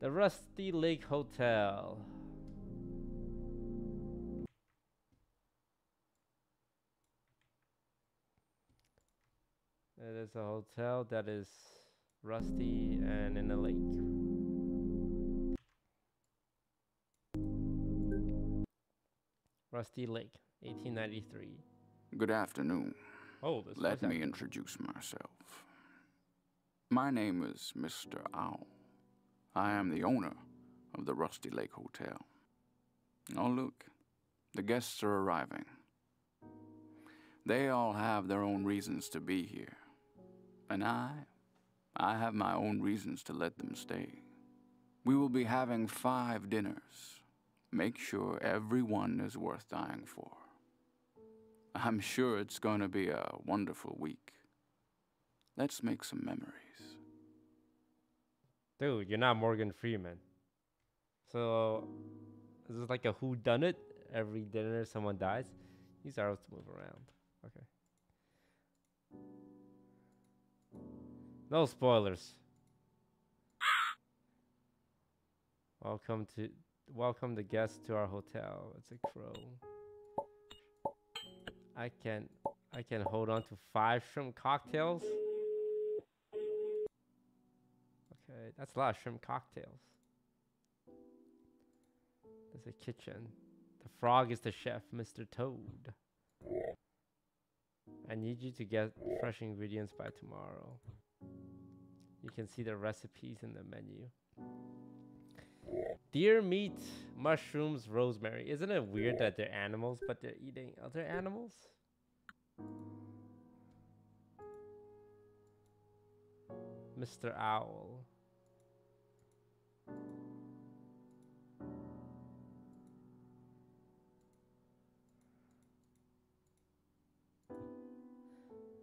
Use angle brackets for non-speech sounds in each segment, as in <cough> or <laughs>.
The Rusty Lake Hotel. It is a hotel that is rusty and in a lake. Rusty Lake, 1893. Good afternoon. Oh, this Let me introduce myself. My name is Mr. Owl. I am the owner of the Rusty Lake Hotel. Oh, look, the guests are arriving. They all have their own reasons to be here. And I, I have my own reasons to let them stay. We will be having five dinners. Make sure everyone is worth dying for. I'm sure it's going to be a wonderful week. Let's make some memories. Dude, you're not Morgan Freeman. So, this is like a who done it? Every dinner someone dies? These arrows to move around. Okay. No spoilers. Welcome to welcome the guests to our hotel. It's a crow. I can I can hold on to five shrimp cocktails. Okay, that's a lot of shrimp cocktails. There's a kitchen. The frog is the chef, Mr. Toad. I need you to get fresh ingredients by tomorrow. You can see the recipes in the menu. Deer meat, mushrooms, rosemary. Isn't it weird that they're animals, but they're eating other animals? Mr. Owl.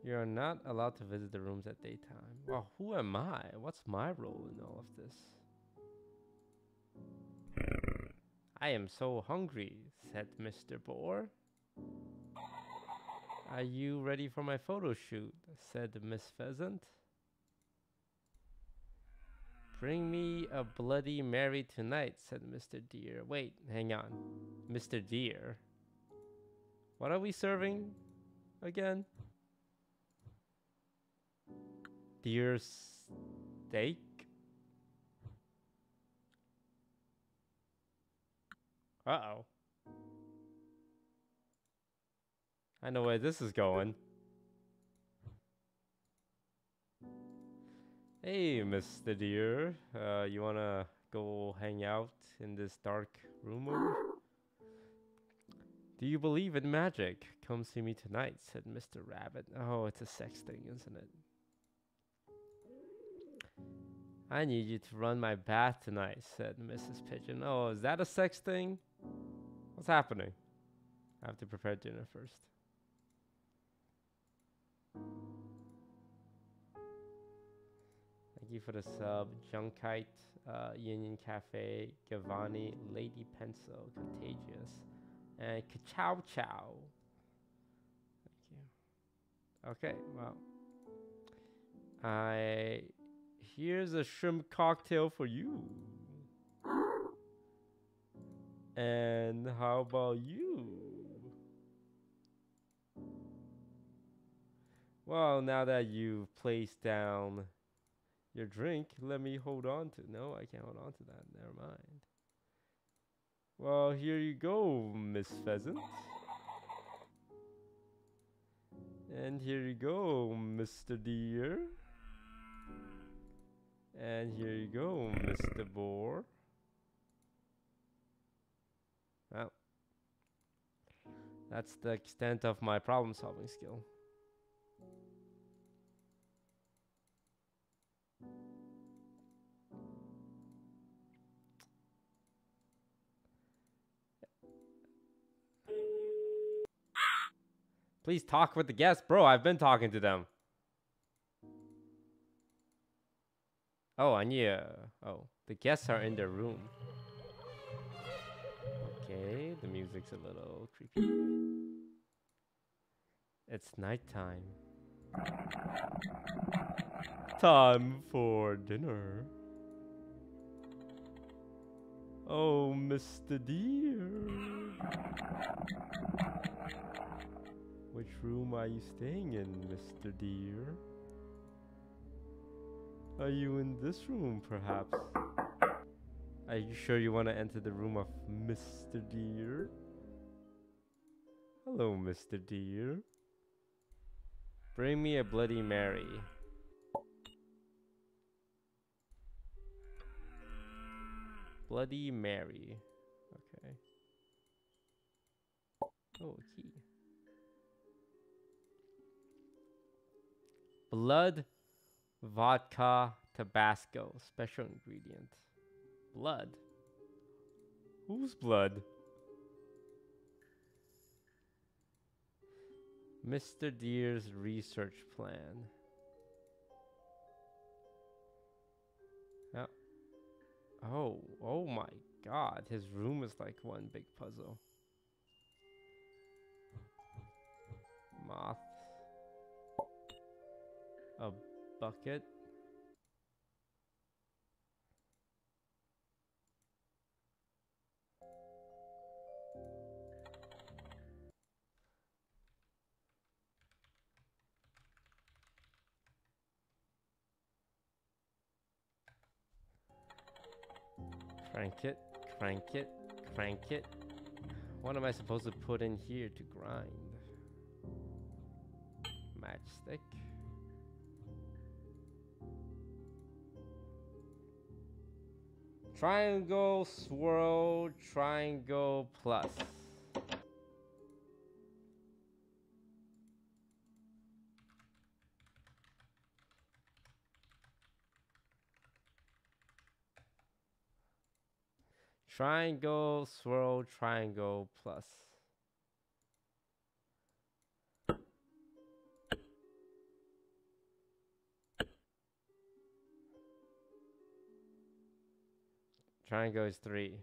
You're not allowed to visit the rooms at daytime. Well, who am I? What's my role in all of this? I am so hungry, said Mr. Boar. Are you ready for my photo shoot? said Miss Pheasant. Bring me a Bloody Mary tonight, said Mr. Deer. Wait, hang on. Mr. Deer. What are we serving again? Deer steak? Uh oh. I know where this is going. Hey, Mr. Deer. Uh, you wanna go hang out in this dark room? Do you believe in magic? Come see me tonight, said Mr. Rabbit. Oh, it's a sex thing, isn't it? I need you to run my bath tonight, said Mrs. Pigeon. Oh, is that a sex thing? What's happening? I have to prepare dinner first. Thank you for the sub. Junkite, uh, Union Cafe, Gavani, Lady Pencil, Contagious, and Kachow Chow. Thank you. Okay, well. I. Here's a shrimp cocktail for you. And how about you? Well, now that you've placed down your drink, let me hold on to. No, I can't hold on to that. Never mind. Well, here you go, Miss Pheasant. And here you go, Mr. Deer. And here you go, Mr. Boar. That's the extent of my problem solving skill. Please talk with the guests, bro. I've been talking to them. Oh, I need a... Oh, the guests are in their room. Okay, the music's a little creepy. It's nighttime. Time for dinner. Oh, Mr. Deer. Which room are you staying in, Mr. Deer? Are you in this room, perhaps? Are you sure you want to enter the room of Mr. Deer? Hello, Mr. Deer. Bring me a Bloody Mary. Bloody Mary. Okay. Oh, key. Blood, vodka, Tabasco. Special ingredient. Blood. Whose blood? Mr. Deer's research plan. Yeah. Oh, oh my god. His room is like one big puzzle. Moth. A bucket. Crank it, crank it, crank it. What am I supposed to put in here to grind? Matchstick. Triangle, swirl, triangle, plus. Triangle, swirl, triangle, plus. Triangle is three.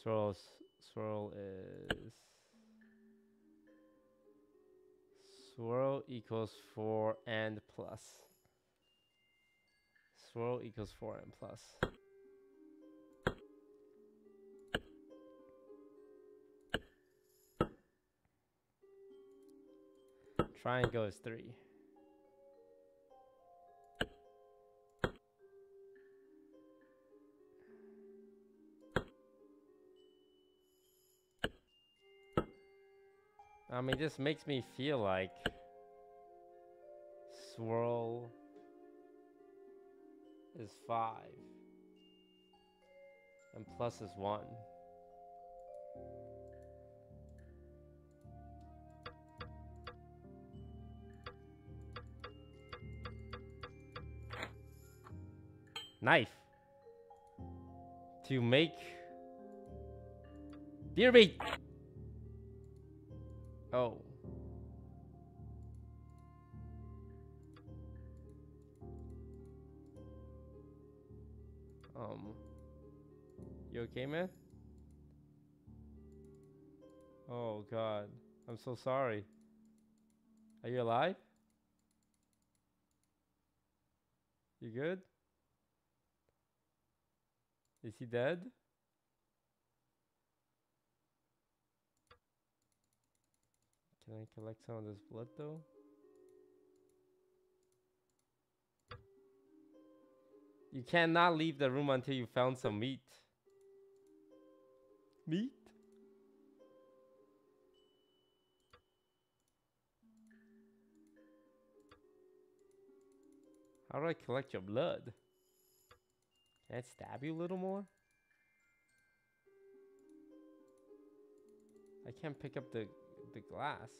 Swirl, swirl is swirl equals four and plus. Swirl equals 4m plus. Triangle is 3. I mean, this makes me feel like swirl is 5 and plus is 1. Knife to make deer meat. Oh. You okay, man? Oh God, I'm so sorry. Are you alive? You good? Is he dead? Can I collect some of this blood though? You cannot leave the room until you found some meat. Meat? How do I collect your blood? Can I stab you a little more? I can't pick up the the glass.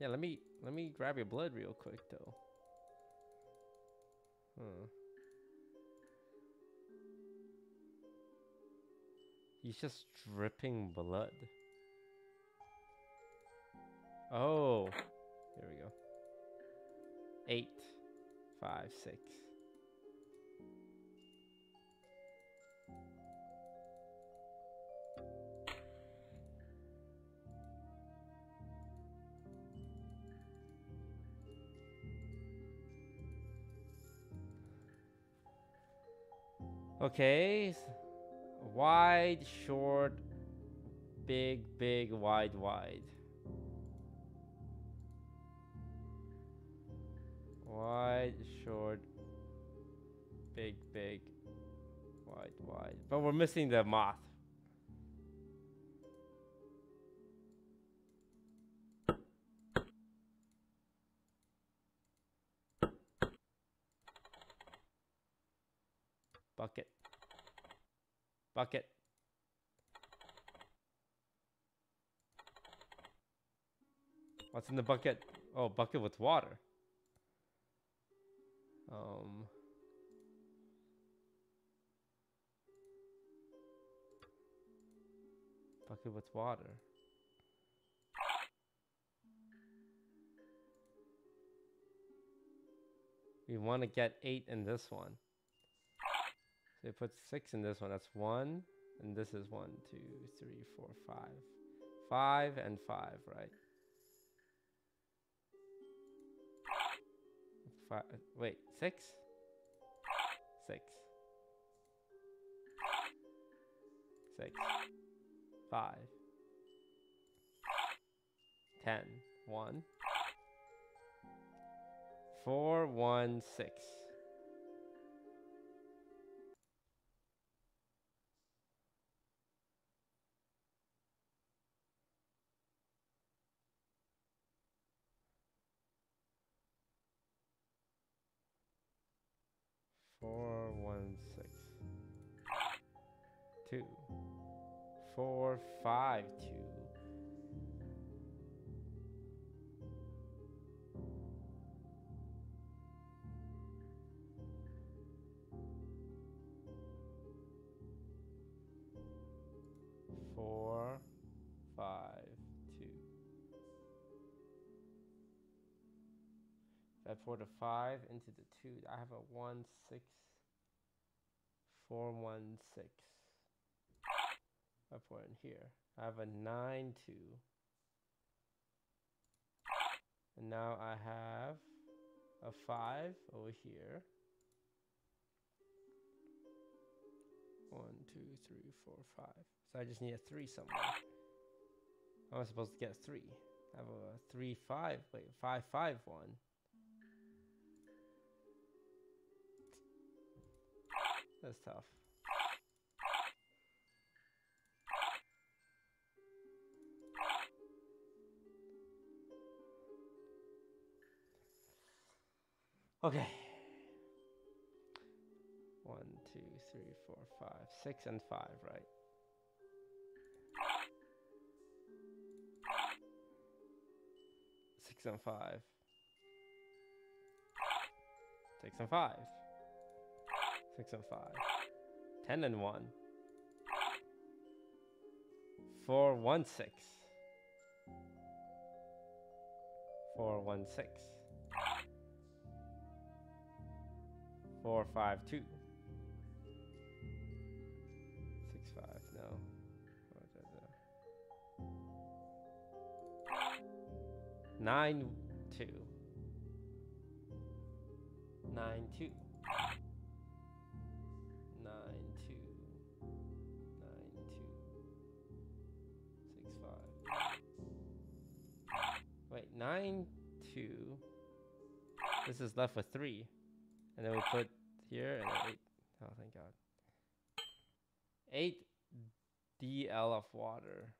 Yeah, let me let me grab your blood real quick though. Hmm. He's just dripping blood. Oh, there we go. Eight, five, six. Okay, Wide, short, big, big, wide, wide. Wide, short, big, big, wide, wide. But we're missing the moth. Bucket. Bucket. What's in the bucket? Oh, bucket with water. Um. Bucket with water. We want to get eight in this one. So we put six in this one. That's one. And this is one, two, three, four, five. Five and five, right? Five, wait, six? Six. Six. Five. Ten. One. Four, one, six. Four, one, six. Two. Four, five. I pour the five into the two, I have a one, six, four, one, six. If I pour it in here, I have a nine, two. And now I have a five over here. One, two, three, four, five. So I just need a three somewhere. How am I supposed to get a three? I have a three, five. Wait, five, five, one. That's tough. Okay. One, two, three, four, five, six, and five, right? Six and five. Six and five. Six and five. Ten and one. Four, one, six. Four, one, six. Four, five, two. Six, five, no. Nine, two. Nine, two. Nine, two. This is left with three. And then we put here and eight. Oh, thank God. Eight DL of water.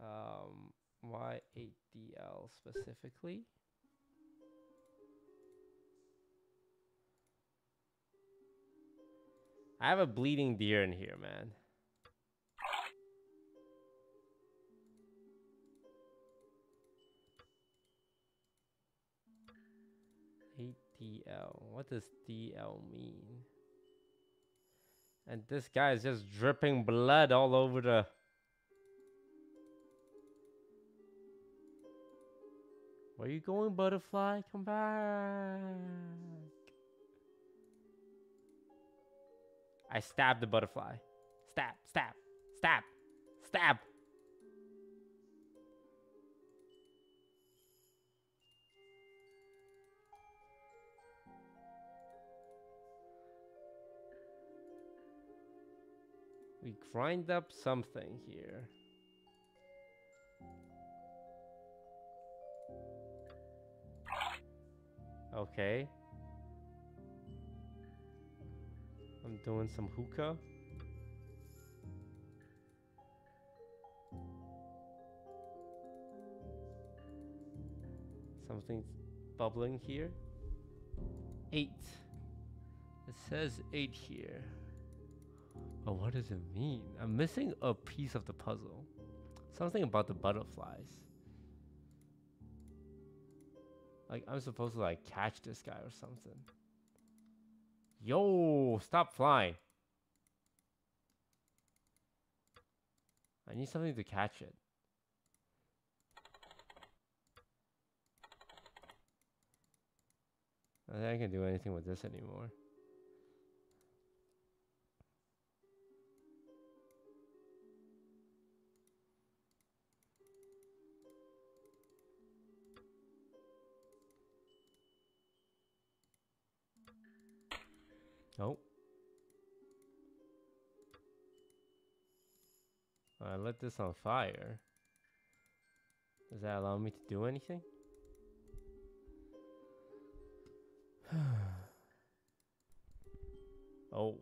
Um, why 8DL specifically? I have a bleeding deer in here, man. DL. What does DL mean? And this guy is just dripping blood all over the. Where are you going, butterfly? Come back. I stabbed the butterfly. Stab, stab, stab, stab. We grind up something here. Okay. I'm doing some hookah. Something's bubbling here. Eight. It says eight here. But what does it mean? I'm missing a piece of the puzzle. Something about the butterflies. Like I'm supposed to like catch this guy or something. Yo, stop flying. I need something to catch it. I don't think I can do anything with this anymore. Oh. I lit this on fire. Does that allow me to do anything? <sighs> oh.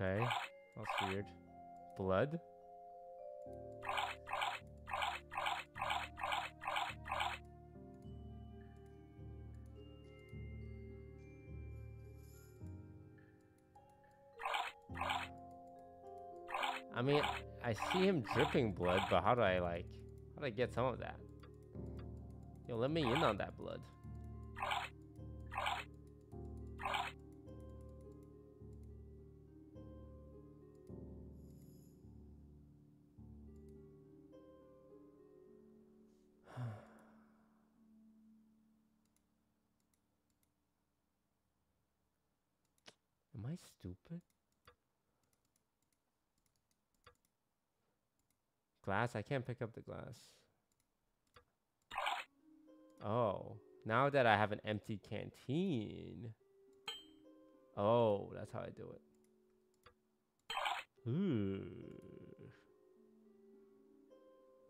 Okay, that's weird. Blood? I mean, I see him dripping blood, but how do I like, how do I get some of that? Yo, let me in on that blood. I stupid? Glass? I can't pick up the glass. Oh, now that I have an empty canteen. Oh, that's how I do it. Ooh.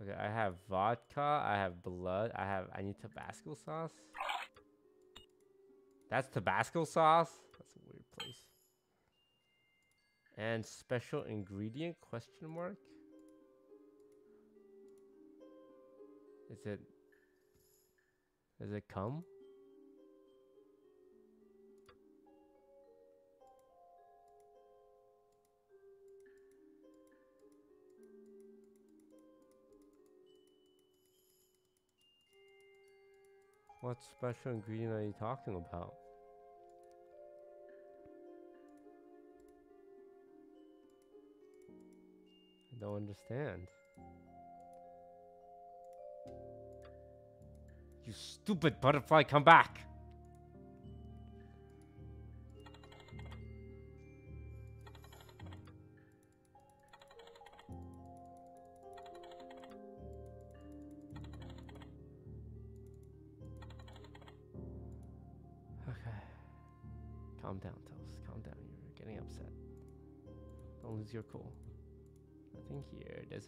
Okay, I have vodka, I have blood, I have, I need Tabasco sauce. That's Tabasco sauce? That's a weird place. And special ingredient, question mark? Is it, does it come? What special ingredient are you talking about? Don't understand. You stupid butterfly, come back!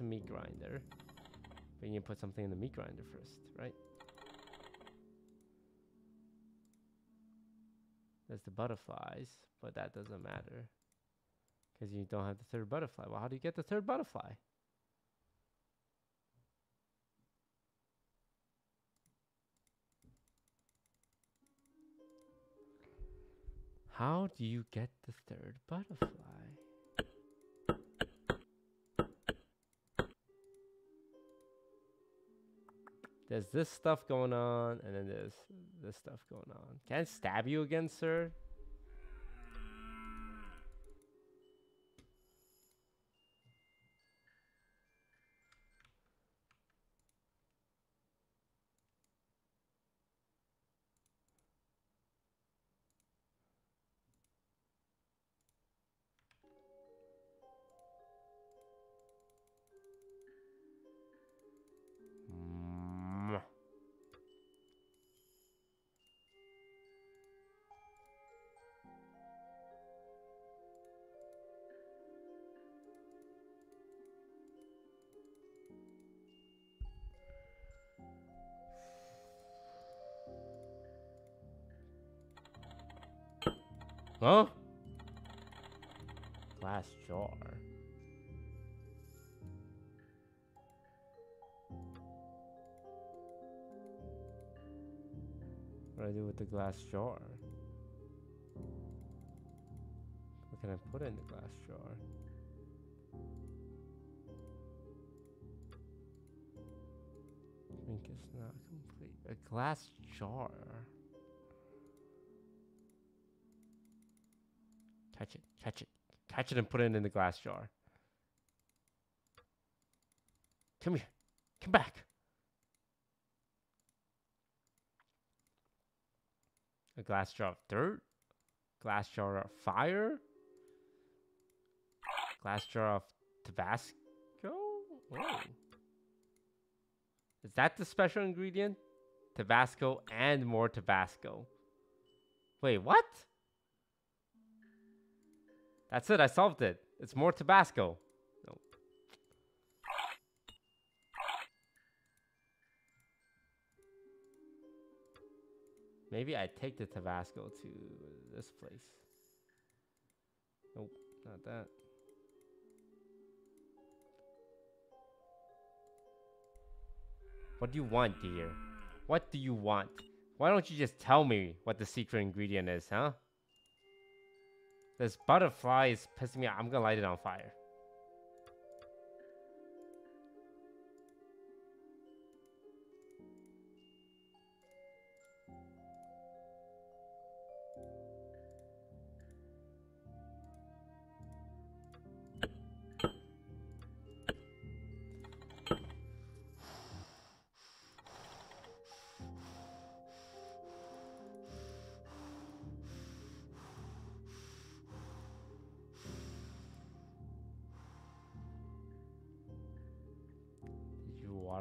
A meat grinder. But you to put something in the meat grinder first, right? There's the butterflies, but that doesn't matter. Because you don't have the third butterfly. Well, how do you get the third butterfly? How do you get the third butterfly? There's this stuff going on, and then there's this stuff going on. Can I stab you again, sir? Huh? Glass jar. What do I do with the glass jar? What can I put in the glass jar? Drink is not complete. A glass jar. Catch it, catch it, catch it and put it in the glass jar. Come here, come back. A glass jar of dirt? Glass jar of fire? Glass jar of Tabasco? Oh. Is that the special ingredient? Tabasco and more Tabasco. Wait, what? That's it, I solved it. It's more Tabasco. No. Maybe I take the Tabasco to this place. Nope, not that. What do you want, dear? What do you want? Why don't you just tell me what the secret ingredient is, huh? This butterfly is pissing me off. I'm gonna light it on fire.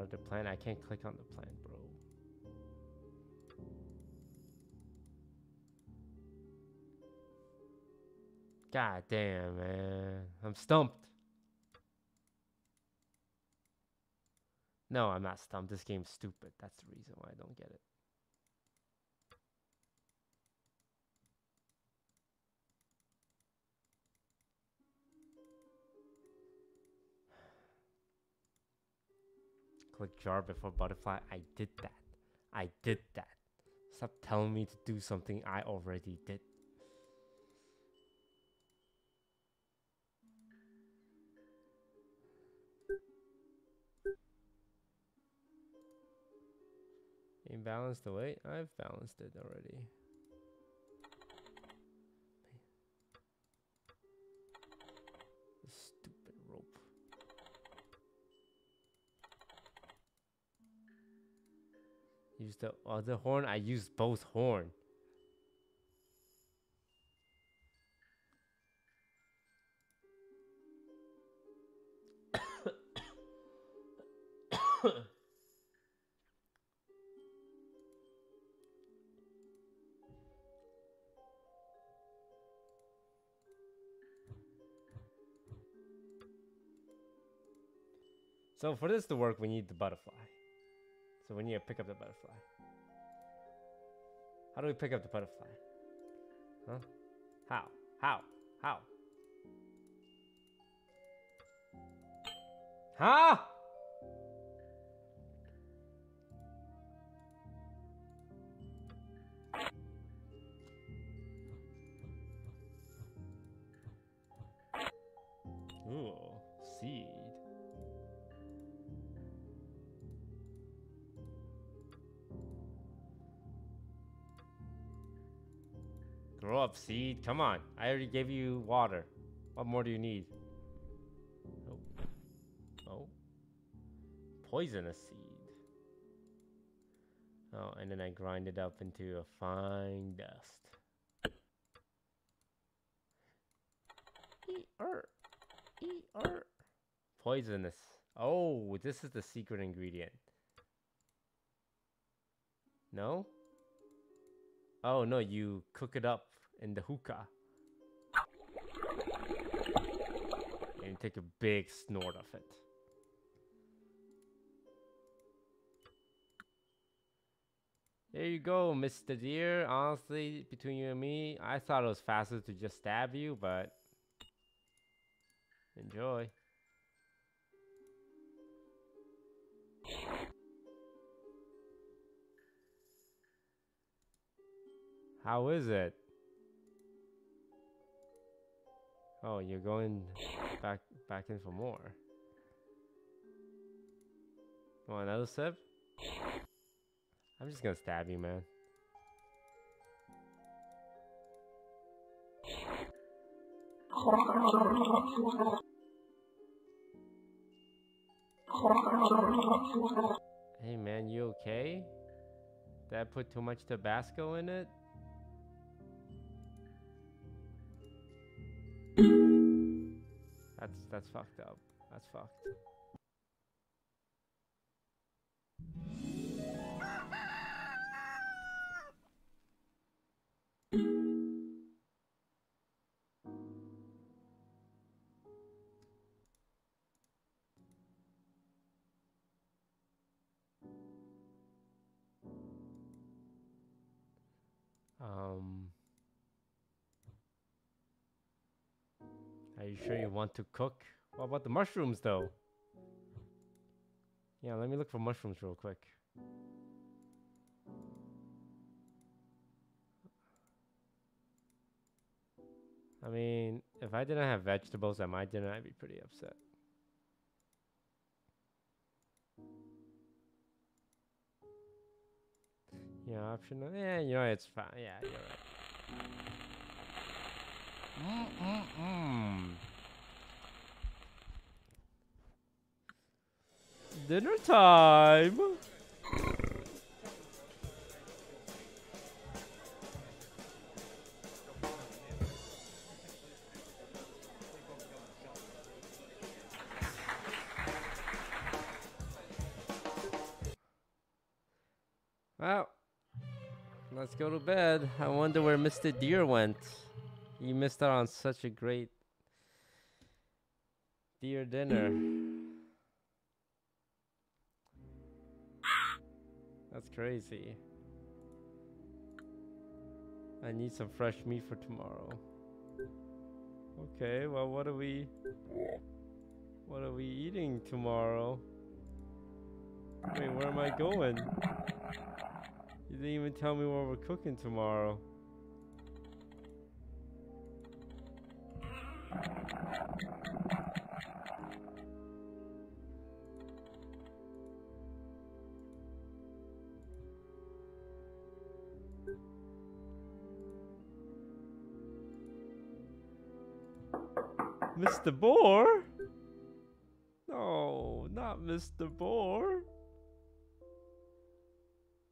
Water the plant? I can't click on the plan, bro. God damn, man. I'm stumped. No, I'm not stumped. This game's stupid. That's the reason why I don't get it. Jar before butterfly. I did that. I did that. Stop telling me to do something I already did. Imbalance the weight? I've balanced it already. Use uh, the other horn? I used both horn. <coughs> So for this to work, we need the butterfly. So we need to pick up the butterfly. How do we pick up the butterfly? Huh? How? How? How? Huh? Up, seed. Come on. I already gave you water. What more do you need? Oh. Oh. Poisonous seed. Oh, and then I grind it up into a fine dust. E-er. E-er. Poisonous. Oh, this is the secret ingredient. No? Oh no, you cook it up in the hookah. And take a big snort of it. There you go, Mr. Deer. Honestly, between you and me, I thought it was faster to just stab you, but enjoy. How is it? Oh, you're going back back in for more. Want another sip? I'm just gonna stab you, man. Hey man, you okay? Did I put too much Tabasco in it? That's that's fucked up. That's fucked. You sure you want to cook? What about the mushrooms though? Yeah, let me look for mushrooms real quick. I mean, if I didn't have vegetables at my dinner, I'd be pretty upset. Yeah, optional. Yeah, you know, it's fine. Yeah, you're right. Dinner time. Well, let's go to bed. I wonder where Mr. Deer went. He missed out on such a great deer dinner. That's crazy. I need some fresh meat for tomorrow. Okay, well, what are we... What are we eating tomorrow? Wait, where am I going? You didn't even tell me what we're cooking tomorrow. Mr. Boar? No, not Mr. Boar.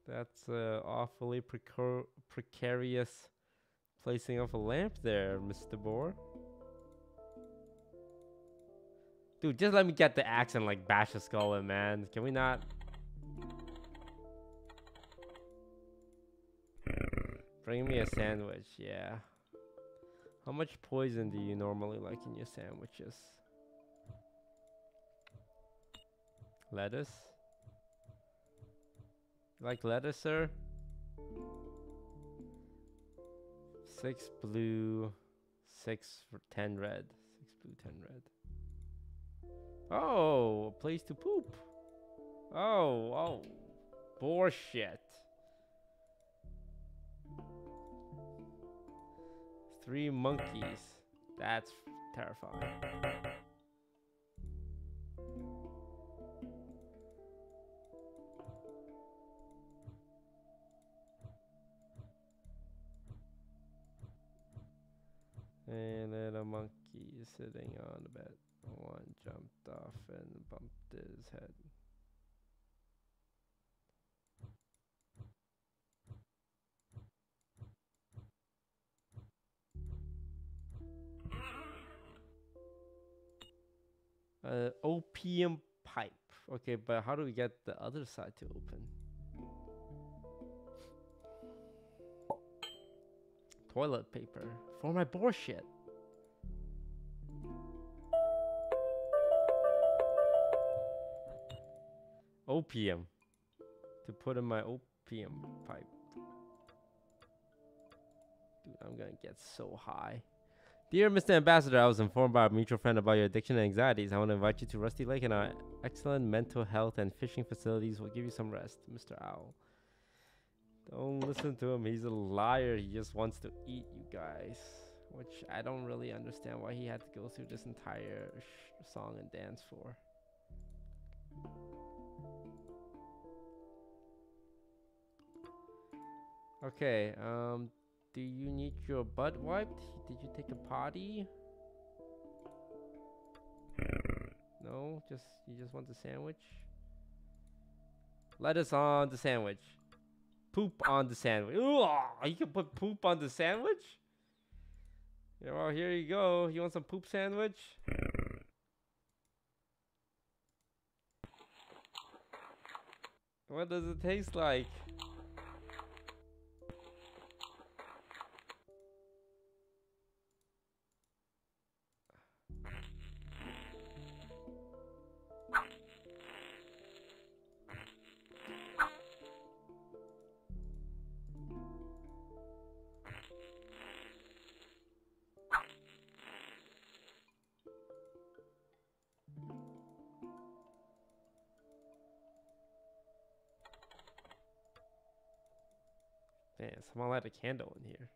That's uh, awfully precar precarious placing of a lamp there, Mr. Boar. Dude, just let me get the axe and like bash a skull in, man. Can we not? Bring me a sandwich, yeah. How much poison do you normally like in your sandwiches? Lettuce? Like lettuce, sir? Six blue, six for ten red. Six blue, ten red. Oh, a place to poop. Oh, oh. Bullshit. Three monkeys. That's terrifying. And then a monkey sitting on the bed. One jumped off and bumped his head. Uh, opium pipe. Okay, but how do we get the other side to open? Toilet paper for my bullshit. Opium to put in my opium pipe. Dude, I'm gonna get so high. Dear Mr. Ambassador, I was informed by a mutual friend about your addiction and anxieties. I want to invite you to Rusty Lake and our excellent mental health and fishing facilities will give you some rest, Mr. Owl. Don't listen to him. He's a liar. He just wants to eat you guys. Which I don't really understand why he had to go through this entire song and dance for. Okay, um, do you need your butt wiped? Did you take a potty? No, just you just want the sandwich? Lettuce on the sandwich. Poop on the sandwich. Ooh, ah, you can put poop on the sandwich? Yeah, well, here you go. You want some poop sandwich? What does it taste like? Man, someone light a candle in here.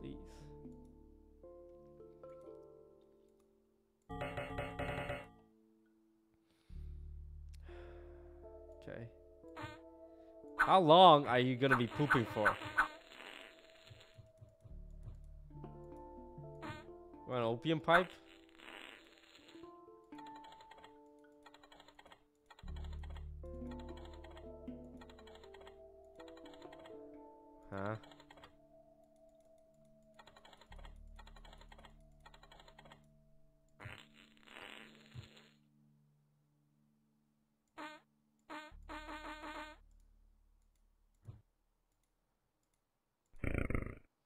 Please. <sighs> Okay. How long are you gonna be pooping for? You Want an opium pipe?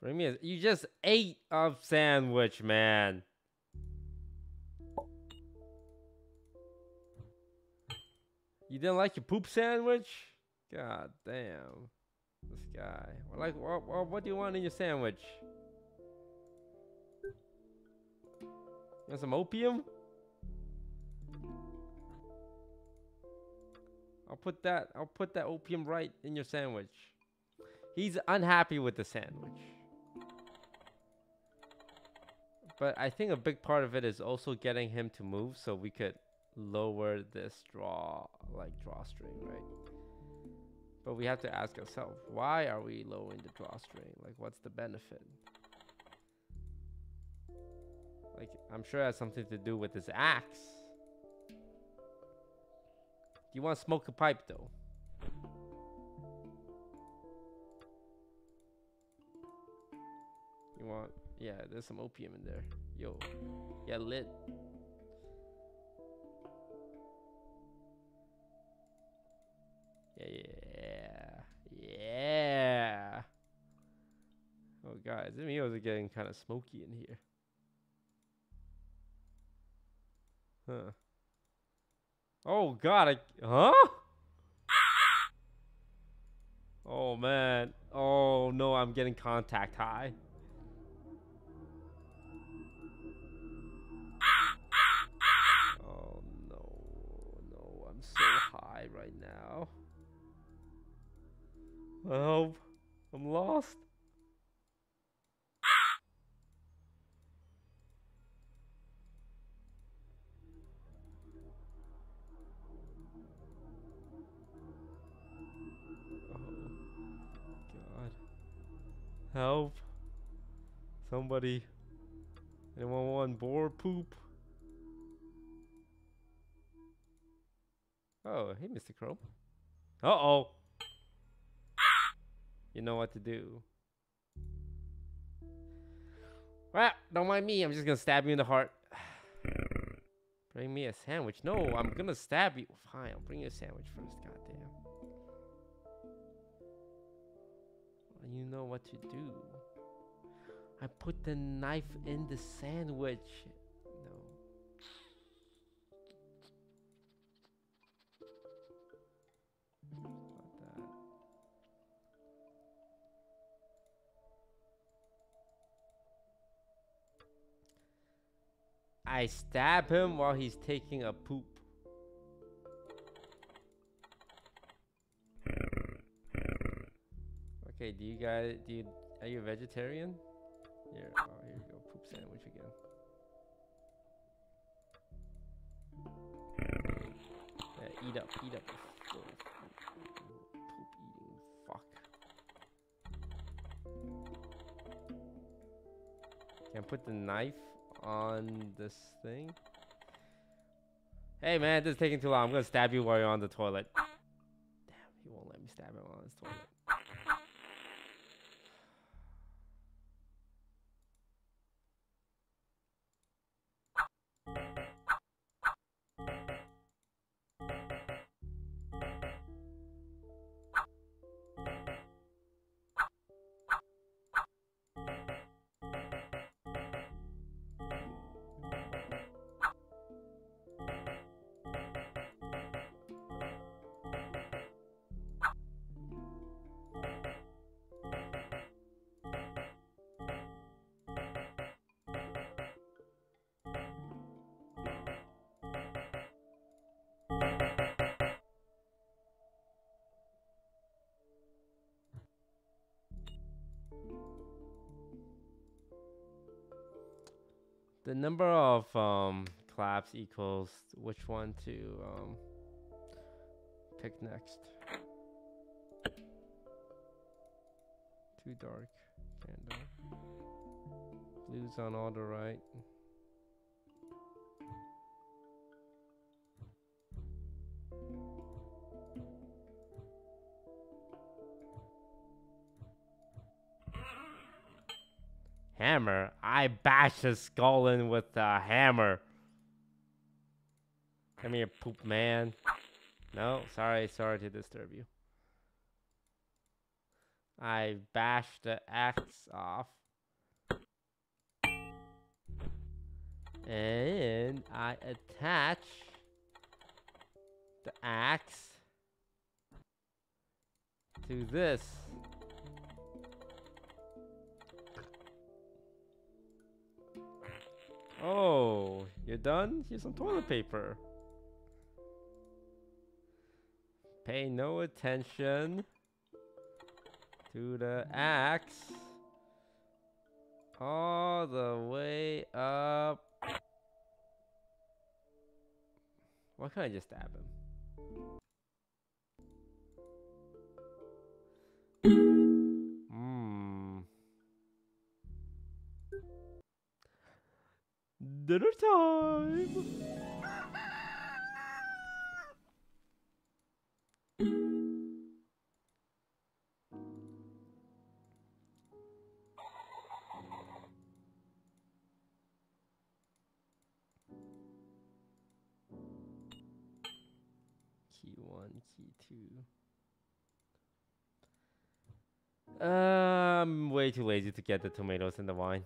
A. You just ate a sandwich, man. You didn't like your poop sandwich? God damn. This guy. Like, what, what, what do you want in your sandwich? You want some opium? I'll put that. I'll put that opium right in your sandwich. He's unhappy with the sandwich. But I think a big part of it is also getting him to move so we could lower this draw, like drawstring, right? But we have to ask ourselves, why are we lowering the drawstring? Like, what's the benefit? Like, I'm sure it has something to do with this axe. Do you want to smoke a pipe, though? You want... Yeah, there's some opium in there. Yo. Yeah, lit. Yeah, yeah. Oh, guys, the meals are getting kind of smoky in here. Huh. Oh, God, I... Huh? Oh, man. Oh, no, I'm getting contact high. Oh, no. No, I'm so high right now. Help. I'm lost. Oh, God. Help. Somebody. Anyone want boar poop? Oh, hey, Mr. Crow. Uh-oh. You know what to do. Well, don't mind me. I'm just gonna stab you in the heart. <sighs> Bring me a sandwich. No, I'm gonna stab you. Fine, I'll bring you a sandwich first. Goddamn. You know what to do. I put the knife in the sandwich. I stab him while he's taking a poop. Okay, do you guys do you are you a vegetarian? Here, oh here you go, poop sandwich again. Yeah, eat up, eat up, poop eating fuck. Can I put the knife on this thing? Hey man, this is taking too long. I'm gonna stab you while you're on the toilet. Damn, he won't let me stab him on his toilet. The number of um, claps equals which one to um, pick next. Too dark. Candle. Blues on all the right. Hammer? I bash his skull in with a hammer. Come here, poop man. No, sorry, sorry to disturb you. I bash the axe off. And I attach the axe to this. Oh, you're done? Here's some toilet paper. Pay no attention to the axe. All the way up. Why can't I just stab him? Dinner time! Key one, key two. Uh, I'm way too lazy to get the tomatoes and the wine.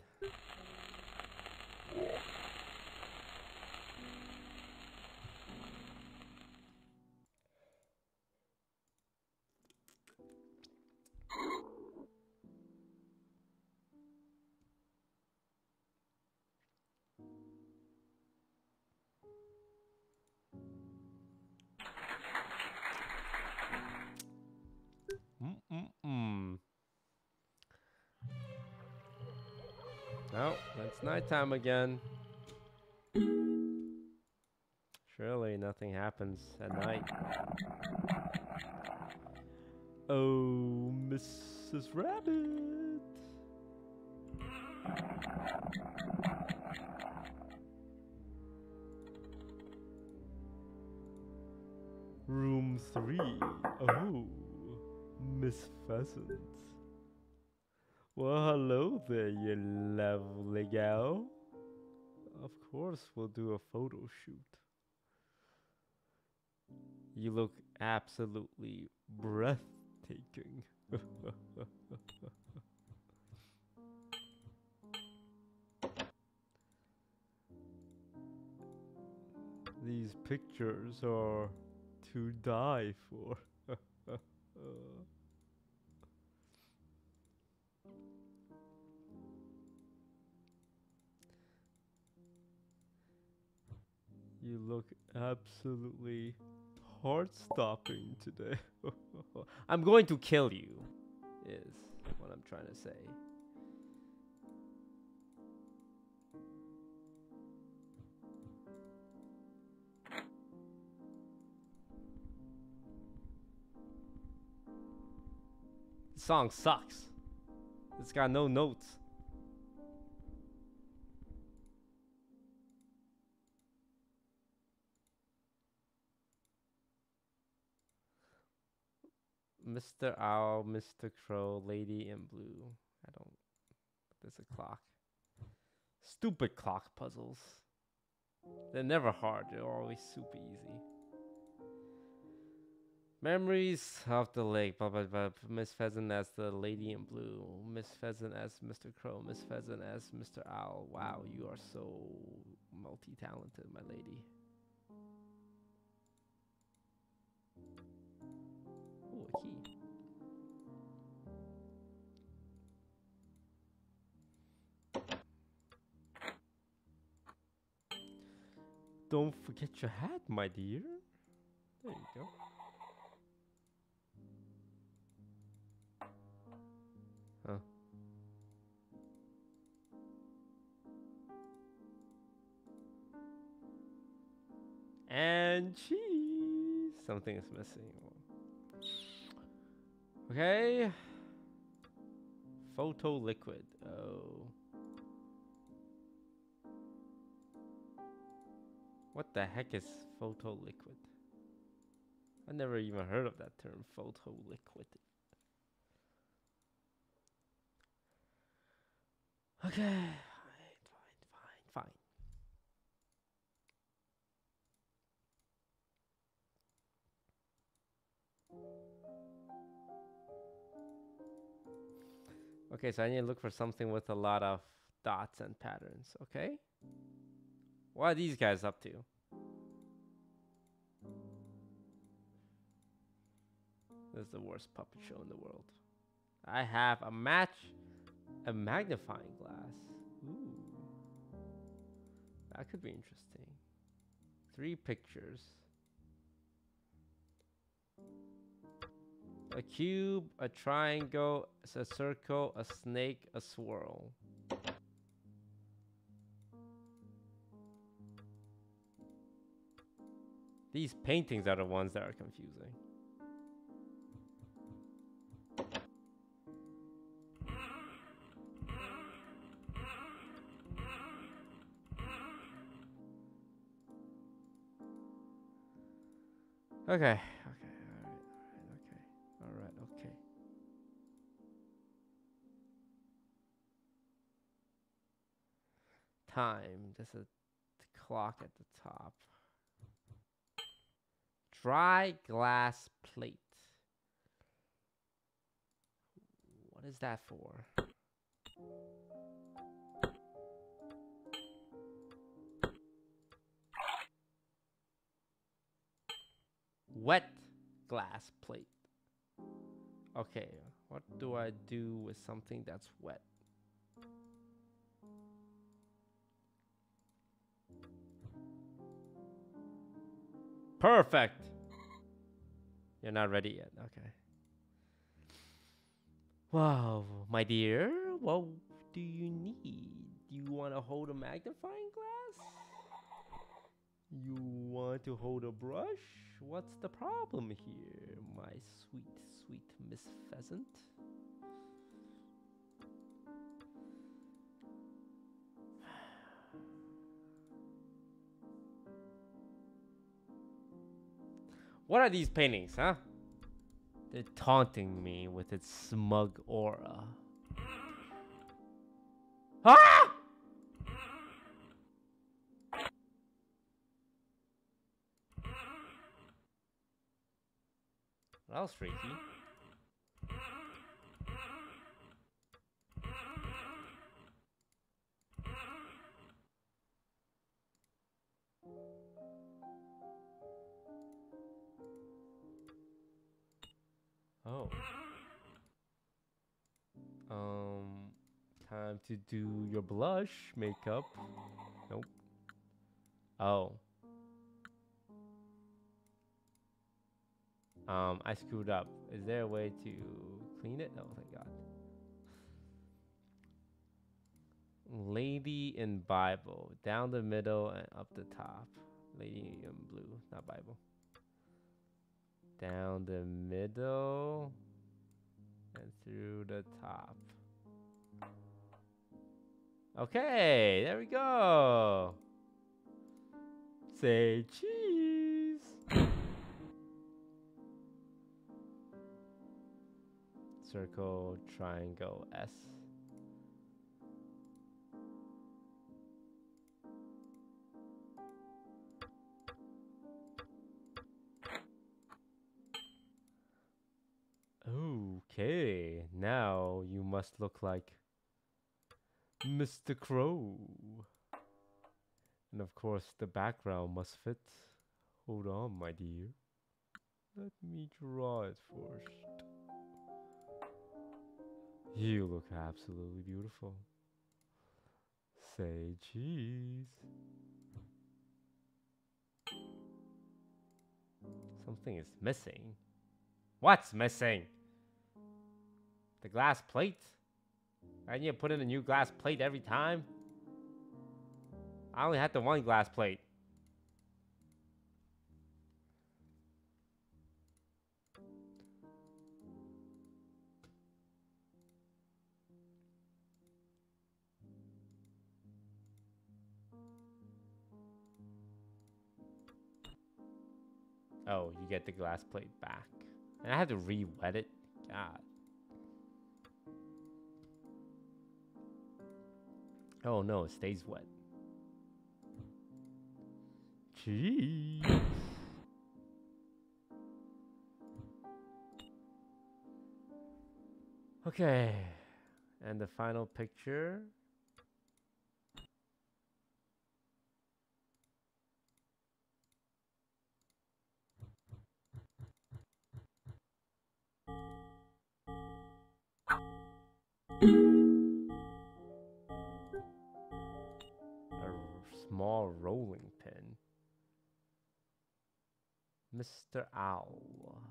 Nighttime again. Surely nothing happens at night. Oh, Mrs. Rabbit. Room three. Oh, Miss Pheasant. Well, hello there, you lovely gal. Of course, we'll do a photo shoot. You look absolutely breathtaking. <laughs> These pictures are to die for. You look absolutely heart stopping today. <laughs> I'm going to kill you, is what I'm trying to say. The song sucks. It's got no notes. Mr. Owl, Mr. Crow, Lady in Blue. I don't. There's a clock. Stupid clock puzzles. They're never hard, they're always super easy. Memories of the lake. Blah, blah, blah. Miss Pheasant as the Lady in Blue. Miss Pheasant as Mr. Crow. Miss Pheasant as Mr. Owl. Wow, you are so multi talented, my lady. A key. Don't forget your hat, my dear. There you go. Huh. And cheese. Something is missing. Okay. Photo liquid. Oh. What the heck is photo liquid? I never even heard of that term, photo liquid. Okay, Okay, so I need to look for something with a lot of dots and patterns, okay? What are these guys up to? This is the worst puppet show in the world. I have a match, a magnifying glass. Ooh. That could be interesting. Three pictures. A cube, a triangle, a circle, a snake, a swirl. These paintings are the ones that are confusing. Okay, Time, there's a clock at the top. Dry glass plate. What is that for? Wet glass plate. Okay, what do I do with something that's wet? Perfect. You're not ready yet. Okay. Wow, my dear, what do you need? Do you want to hold a magnifying glass? You want to hold a brush? What's the problem here, my sweet, sweet Miss Pheasant? What are these paintings, huh? They're taunting me with its smug aura. Ah! That was freaky. Time to do your blush makeup. Nope. Oh. Um, I screwed up. Is there a way to clean it? Oh, thank God. Lady in Bible. Down the middle and up the top. Lady in blue, not Bible. Down the middle and through the top. Okay, there we go. Say cheese. Circle, triangle, S. Okay, now you must look like Mr. Crow. And of course, the background must fit. Hold on, my dear. Let me draw it first. You look absolutely beautiful. Say cheese. Something is missing. What's missing? The glass plate? I need to put in a new glass plate every time? I only had the one glass plate. Oh, you get the glass plate back. And I had to re-wet it? God. Oh no, it stays wet. Cheese. Okay. And the final picture. Small rolling pin. Mr. Owl.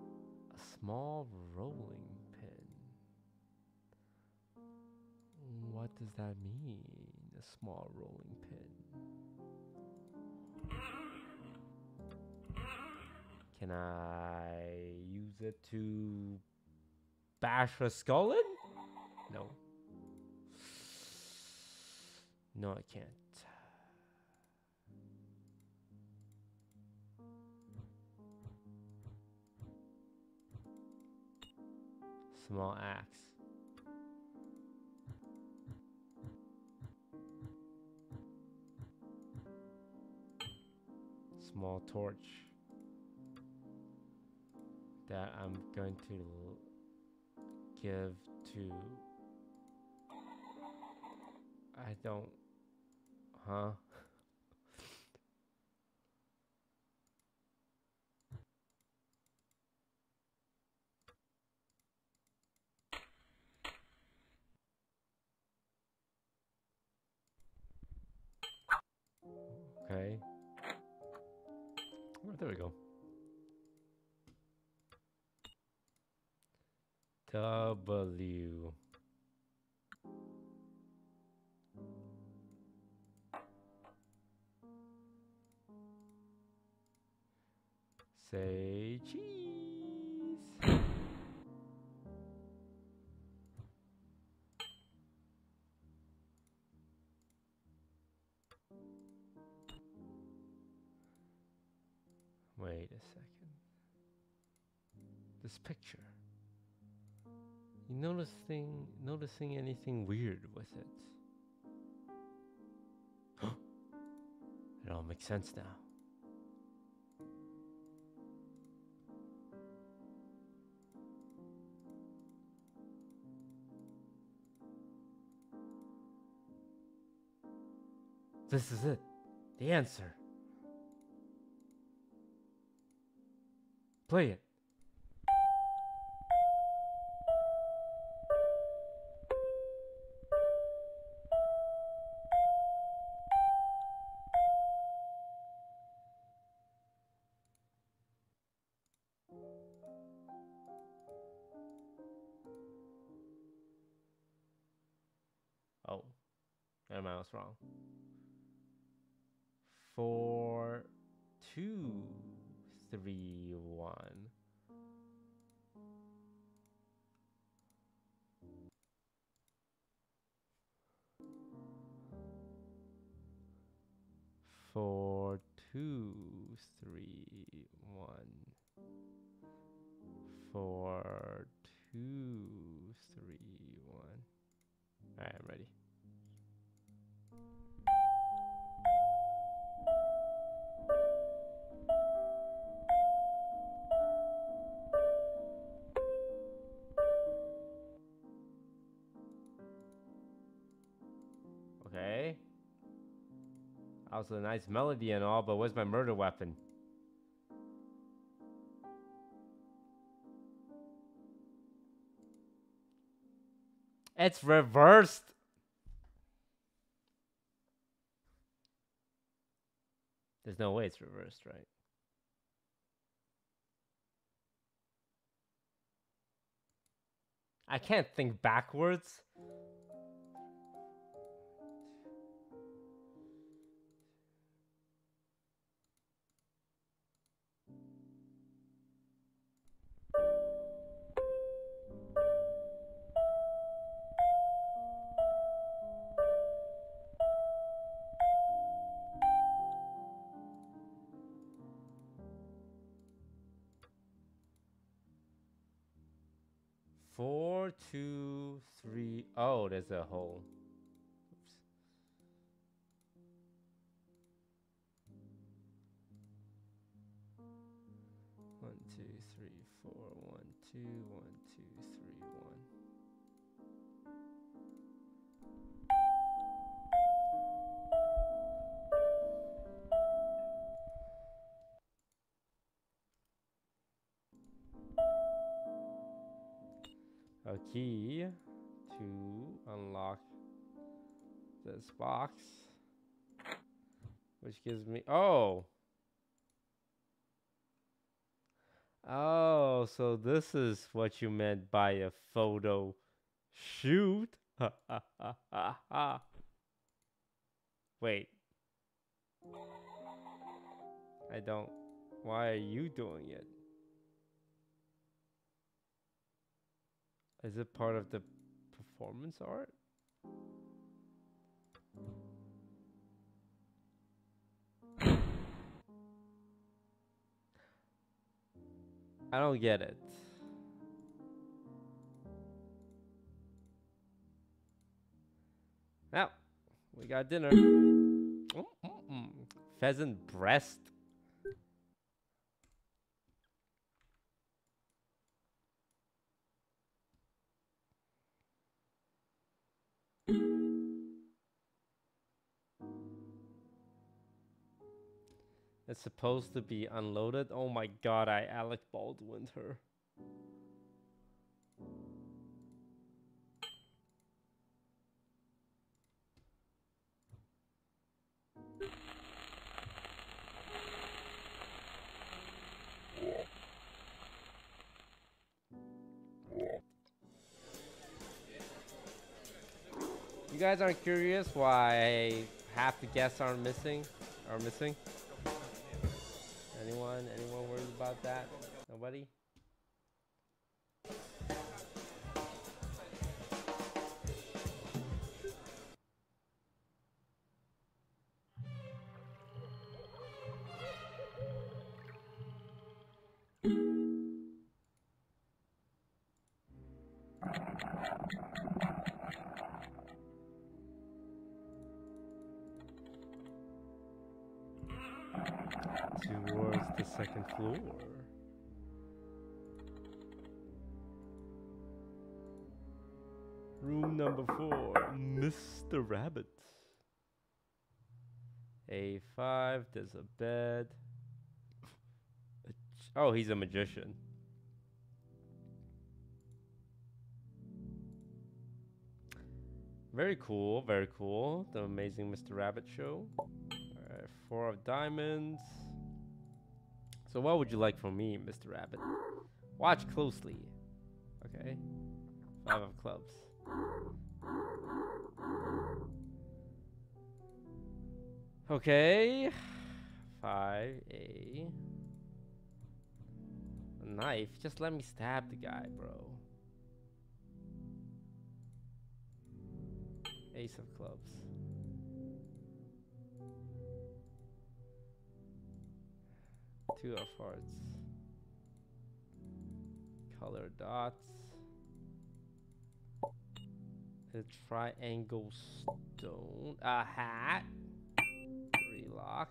A small rolling pin. What does that mean? A small rolling pin. Can I use it to bash a skull in? No. No, I can't. Small axe. Small torch that I'm going to give to I don't Huh? Okay. Oh, there we go. W. Say cheese. Wait a second. This picture. You noticing noticing anything weird with it? <gasps> it all makes sense now. This is it. The answer. Play it. Oh, never I was wrong. Two, three, one. Four, two, Also a nice melody and all, but where's my murder weapon? It's reversed. There's no way it's reversed, right? I can't think backwards. There's a hole. Oops. One, two, three, four. One, two, one, two, three, one. a key to unlock this box, which gives me oh. Oh, so this is what you meant by a photo shoot. <laughs> Wait. I don't. Why are you doing it? Is it part of the performance art? I don't get it. Now, we got dinner. Mm, mm, mm. Pheasant breast. It's supposed to be unloaded. Oh my god, I Alec Baldwin her. You guys aren't curious why half the guests aren't missing? Are missing? Anyone? Anyone worried about that? Nobody? Mr. Rabbit. A5, there's a bed. Oh, he's a magician. Very cool, very cool. The Amazing Mr. Rabbit show. Alright, four of diamonds. So what would you like from me, Mr. Rabbit? Watch closely. Okay. Five of clubs. Okay. Five A. A knife. Just let me stab the guy, bro. Ace of clubs. Two of hearts. Color dots. A triangle stone. A hat. Three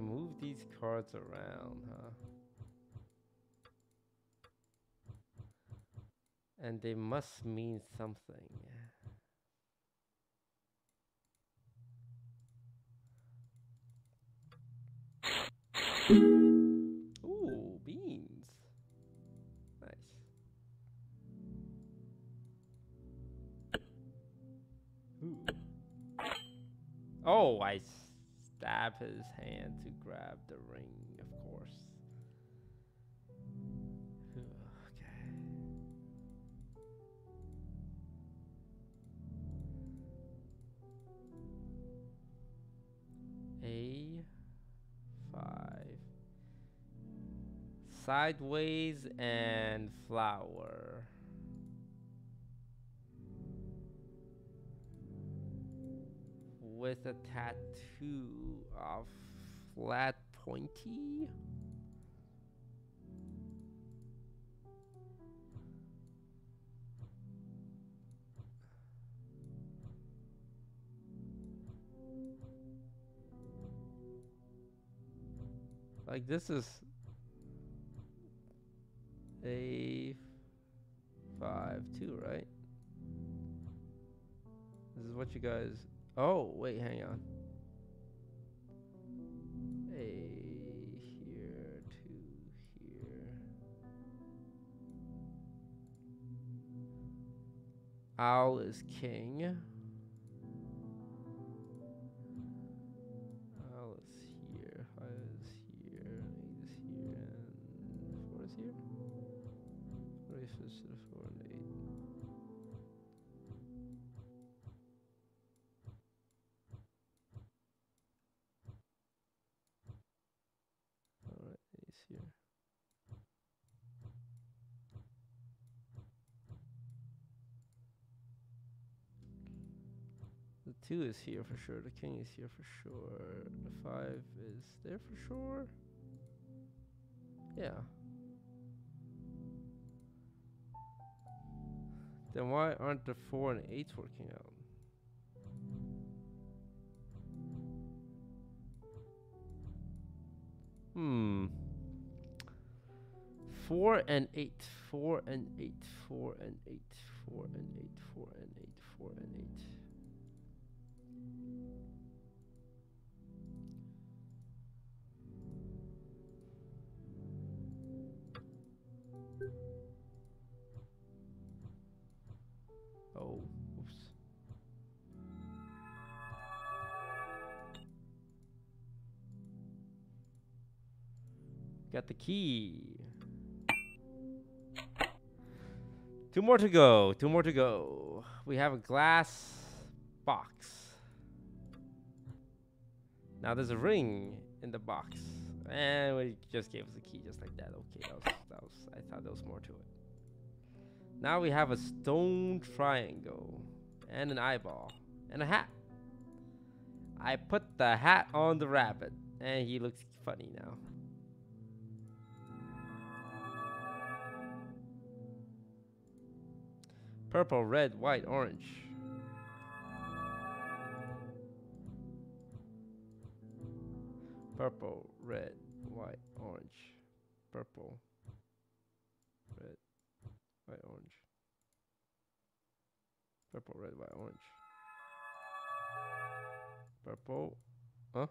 can move these cards around, huh? And they must mean something. Ooh, beans. Nice. Ooh. Oh, I stab his hand to grab the ring, of course. <sighs> Okay. A five sideways and flower. With a tattoo of flat pointy. Like this is a five two, right? This is what you guys. Oh wait, hang on. Owl is king. Owl is here. Five is here. Eight is here. And four is here. What is this four two is here for sure. The king is here for sure. The five is there for sure. Yeah. Then why aren't the four and eights working out? Hmm. Four and eight, four and eight, four and eight, four and eight, four and eight, four and eight. Oh, Got the key. Two more to go. Two more to go. We have a glass box. Now there's a ring in the box. And we just gave us a key just like that. Okay, that was, that was I thought there was more to it. Now we have a stone triangle and an eyeball and a hat. I put the hat on the rabbit and he looks funny now. Purple, red, white, orange. Purple, red, white, orange. Purple, red, white, orange. Purple, red, white, orange. Purple. Huh?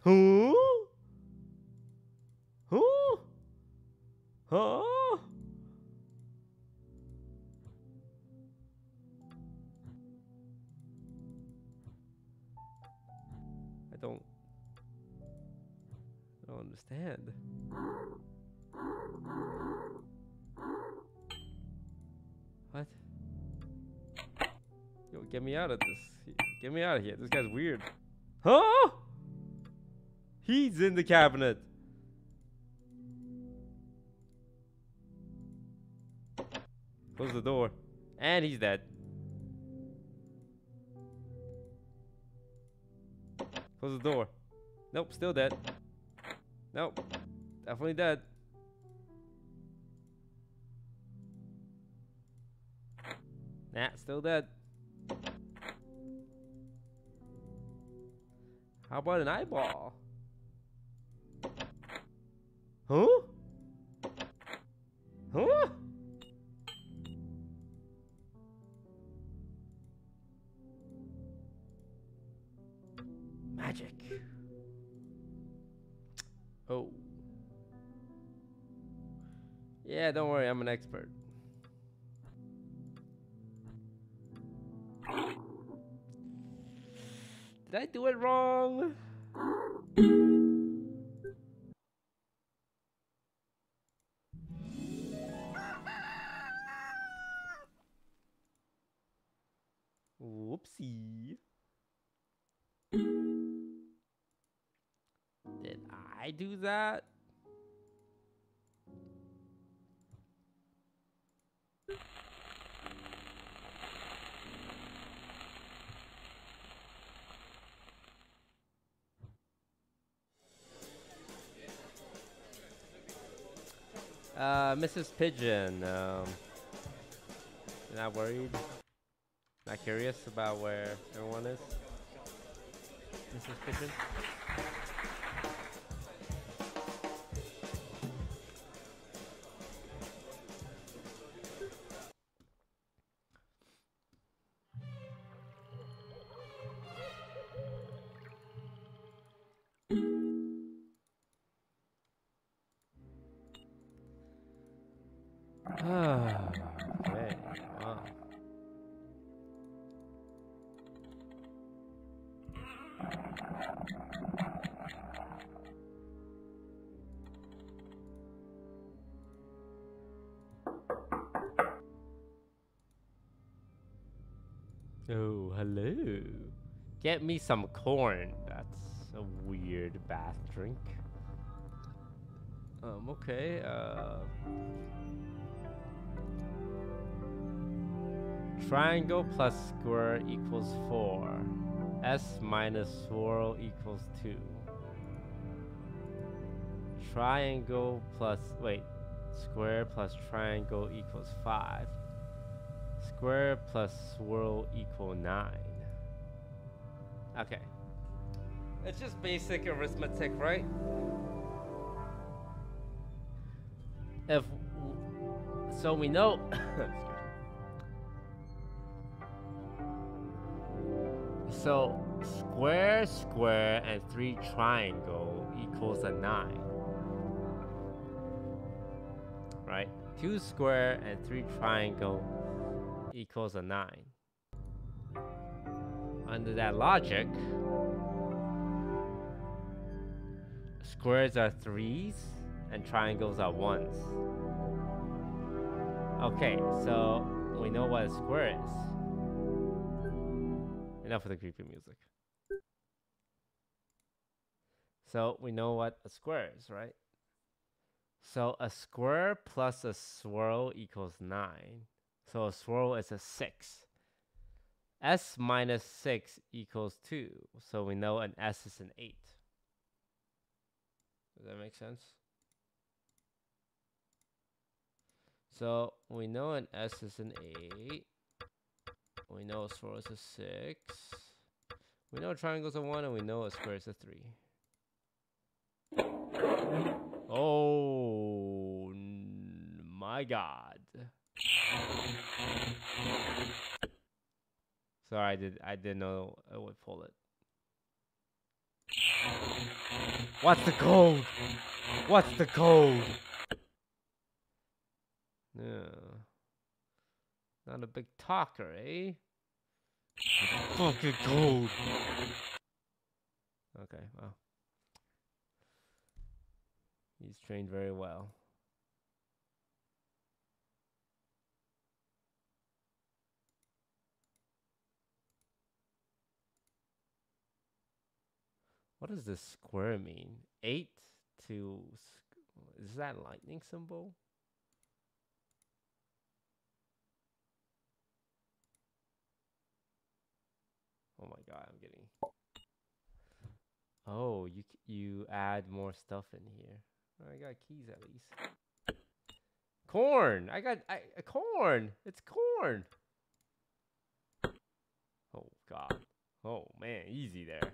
Who? Who? Huh? Understand. What? Yo, get me out of this. Get me out of here. This guy's weird. Huh? He's in the cabinet. Close the door. And he's dead. Close the door. Nope, still dead. Nope. Definitely dead. Nah, still dead. How about an eyeball? Huh? Do that? Uh, Mrs. Pigeon, um, not worried? Not curious about where everyone is? Mrs. Pigeon? Oh, hello. Get me some corn. That's a weird bath drink. Um, okay, uh... Triangle plus square equals 4. S minus swirl equals 2. Triangle plus, wait, square plus triangle equals 5. Square plus swirl equal 9. Okay. It's just basic arithmetic, right? If, so we know. <coughs> So square, square, and three triangle equals a nine. Right? Two square and three triangle equals a nine. Under that logic, squares are threes and triangles are ones. Okay, so we know what a square is. Enough of the creepy music. So we know what a square is, right? So a square plus a swirl equals 9. So a swirl is a 6. S minus 6 equals 2. So we know an S is an 8. Does that make sense? So we know an S is an 8. We know a swirl is a 6. We know a triangle is a 1, and we know a square is a 3. Oh, my God. Sorry, I did. I didn't know I would pull it. What's the code? What's the code? No. Not a big talker, eh? Fucking code. Okay, well. He's trained very well. What does this square mean? Eight to. Is that lightning symbol? Oh my god, I'm getting. Oh, you you add more stuff in here. I got keys at least. Corn. I got I, a corn. It's corn. Oh god. Oh man, easy there.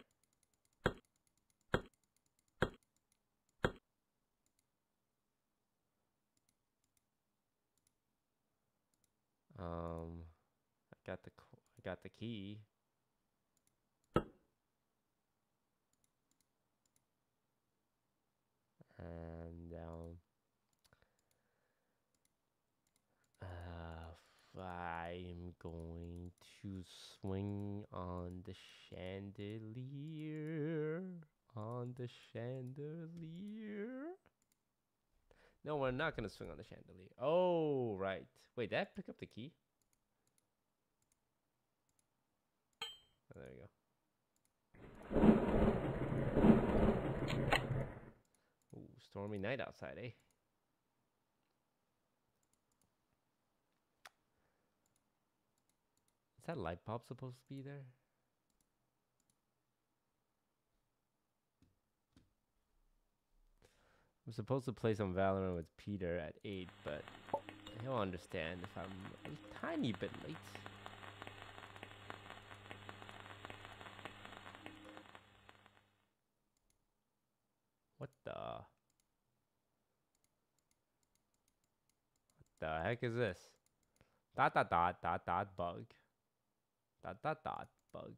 Um, I got the I got the key. And um, uh, I'm going to swing on the chandelier. On the chandelier. No, we're not going to swing on the chandelier. Oh, right. Wait, did I pick up the key? Oh, there you go. Ooh, stormy night outside, eh? Is that light bulb supposed to be there? I'm supposed to play some Valorant with Peter at 8, but he'll understand if I'm a tiny bit late. What the? What the heck is this? Dot dot dot dot dot bug. Dot dot dot bug.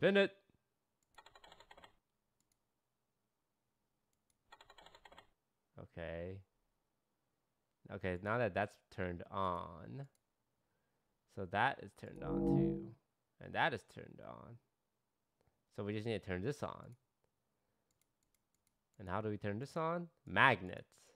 Spin it. Okay. Okay, now that that's turned on. So that is turned on too. And that is turned on. So we just need to turn this on. And how do we turn this on? Magnets.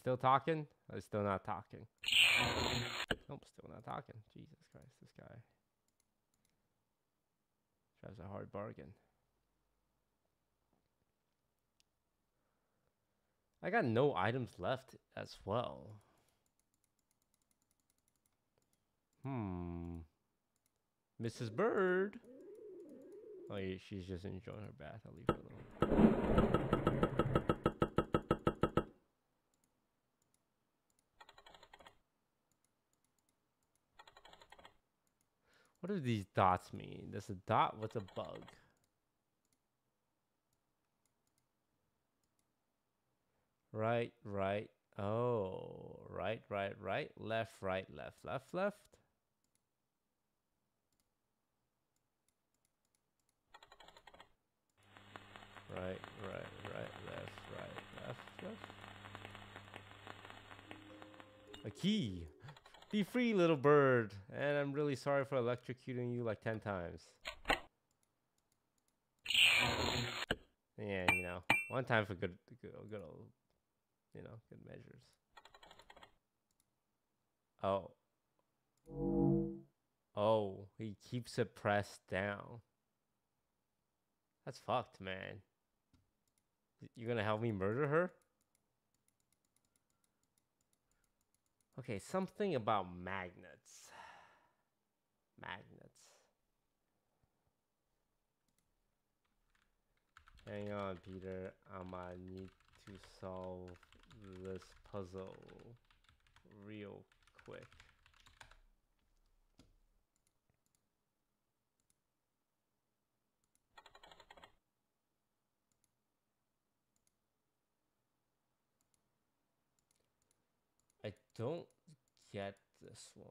Still talking? Or still not talking? Nope, still not talking. Jesus Christ, this guy drives a hard bargain. I got no items left as well. Hmm. Mrs. Bird. Oh, she's just enjoying her bath. I'll leave her alone. What do these dots mean? Does a dot? What's a bug? Right, right. Oh, right, right, right. Left, right, left, left, left. Right, right, right, left, right, left, left. A key. Be free, little bird. And I'm really sorry for electrocuting you like 10 times. Yeah, you know, one time for good, good, good old, you know, good measures. Oh. Oh, He keeps it pressed down. That's fucked, man. You're gonna help me murder her? Okay, something about magnets. Magnets. Hang on, Peter. I might need to solve this puzzle real quick. I don't get this one.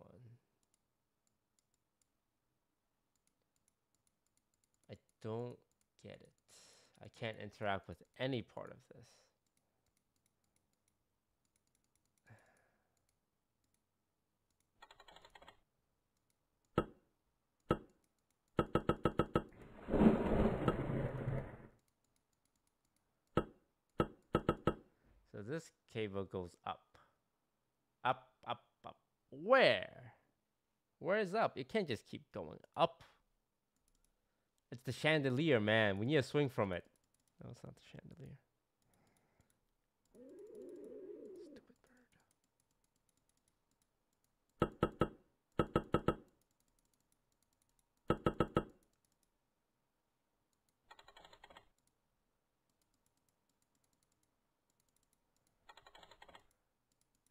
I don't get it. I can't interact with any part of this. So this cable goes up. Where? Where is up? It can't just keep going up. It's the chandelier, man. We need a swing from it. No, it's not the chandelier.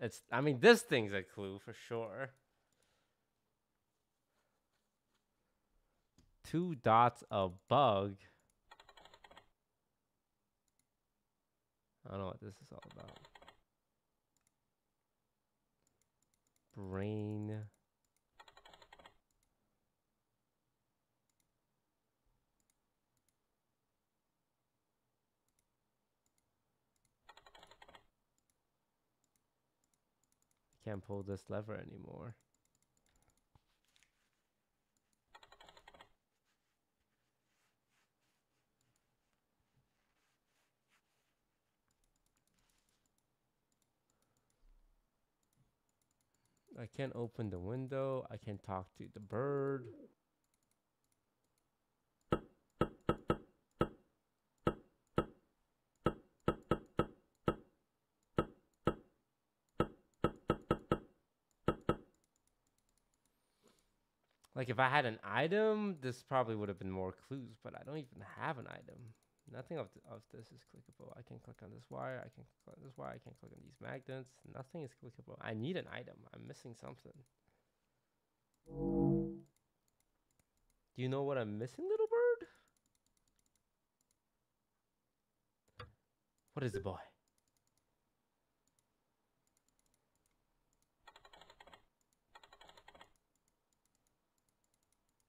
It's, I mean, this thing's a clue for sure. Two dots of bug. I don't know what this is all about. Brain. Can't pull this lever anymore. I can't open the window. I can't talk to the bird. Like if I had an item, this probably would have been more clues, but I don't even have an item. Nothing of, th- of this is clickable. I can click on this wire. I can click on this wire. I can click on these magnets. Nothing is clickable. I need an item. I'm missing something. Do you know what I'm missing, little bird? What is it, boy?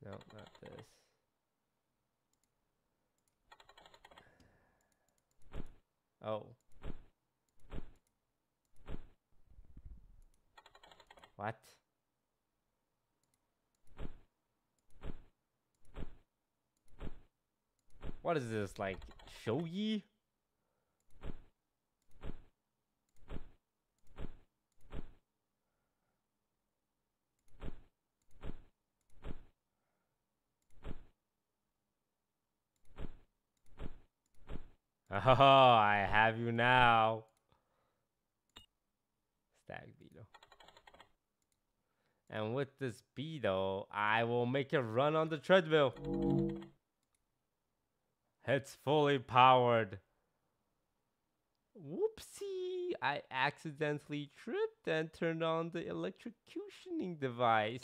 No, not this. Oh. What? What is this, like, shogi? Oh, I have you now. Stag beetle. And with this beetle, I will make it run on the treadmill. It's fully powered. Whoopsie! I accidentally tripped and turned on the electrocutioning device.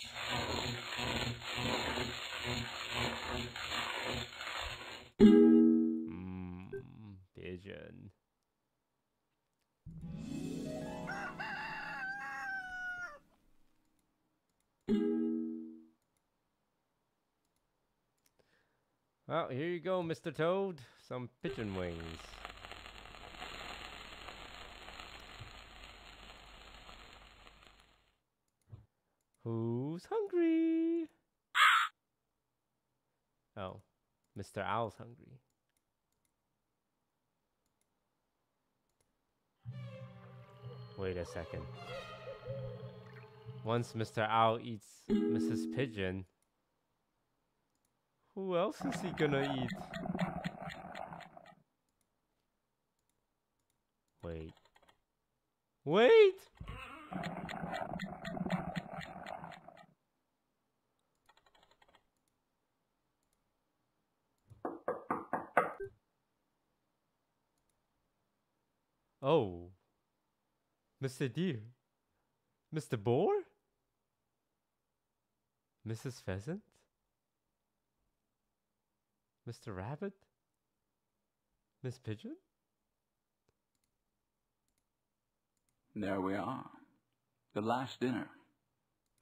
Well, here you go, Mr. Toad. Some pigeon wings. Who's hungry? Oh, Mr. Owl's hungry. Wait a second. Once Mr. Owl eats Mrs. Pigeon, Who else is he gonna eat? Wait. Wait! Oh. Mr. Deer. Mr. Boar? Mrs. Pheasant? Mr. Rabbit? Miss Pigeon? There we are. The last dinner.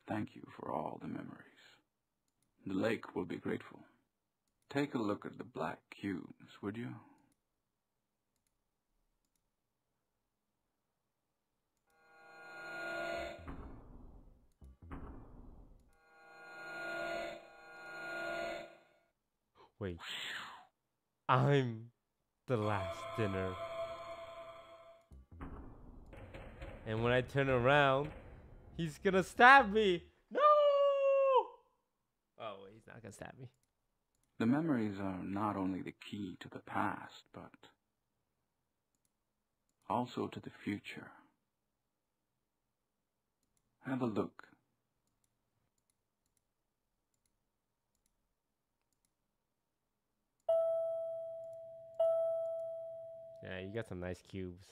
Thank you for all the memories. The lake will be grateful. Take a look at the black cubes, would you? Wait. I'm the last dinner. And when I turn around, he's gonna stab me. No! Oh, he's not gonna stab me. The memories are not only the key to the past, but also to the future. Have a look. Yeah, you got some nice cubes.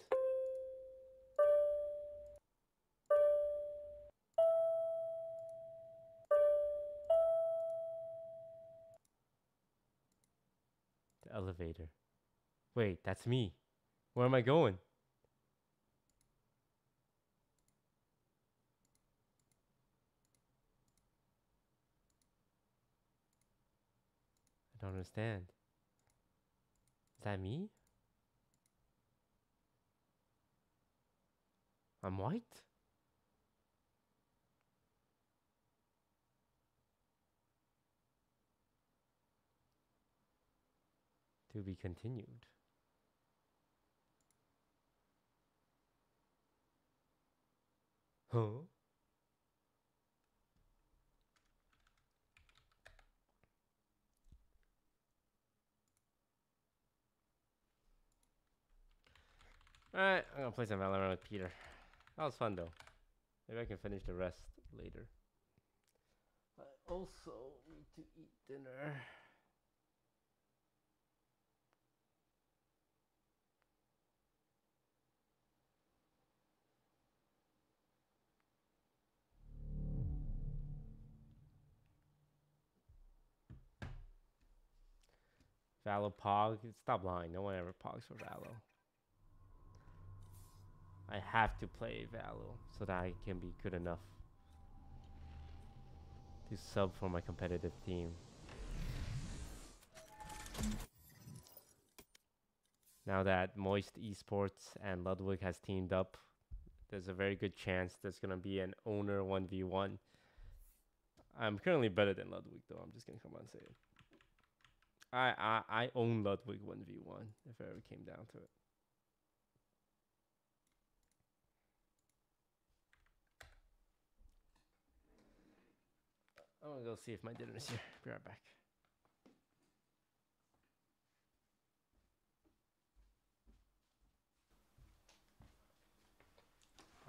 The elevator. Wait, that's me. Where am I going? I don't understand. Is that me? I'm white? To be continued. Huh? Alright, I'm gonna play some Valorant with Peter. That was fun though. Maybe I can finish the rest later. I also need to eat dinner. Valo Pog. Stop lying. No one ever pogs for Valo. I have to play Valo so that I can be good enough to sub for my competitive team. Now that Moist Esports and Ludwig has teamed up, there's a very good chance there's gonna be an owner 1v1. I'm currently better than Ludwig though, I'm just gonna come on and say it. I, I I own Ludwig 1v1 if it ever came down to it. I'm gonna go see if my dinner's here. Be right back.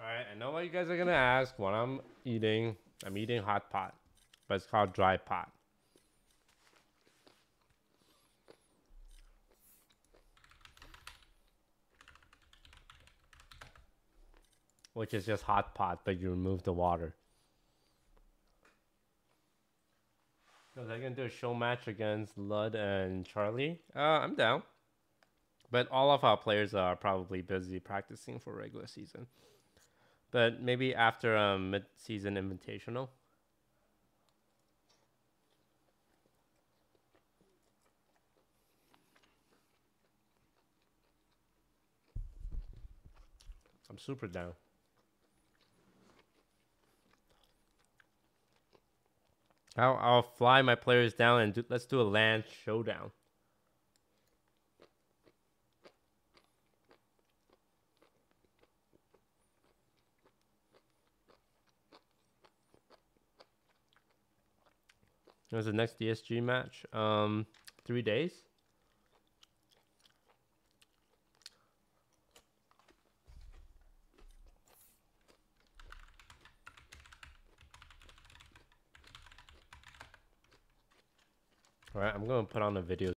Alright, I know what you guys are gonna ask what I'm eating. I'm eating hot pot, but it's called dry pot. Which is just hot pot, but you remove the water. So they're gonna do a show match against Lud and Charlie. Uh, I'm down. But all of our players are probably busy practicing for regular season. But maybe after um, mid-season invitational. I'm super down. I'll, I'll fly my players down and do, let's do a LAN showdown. When's the next DSG match? Um, three days. All right, I'm gonna put on a video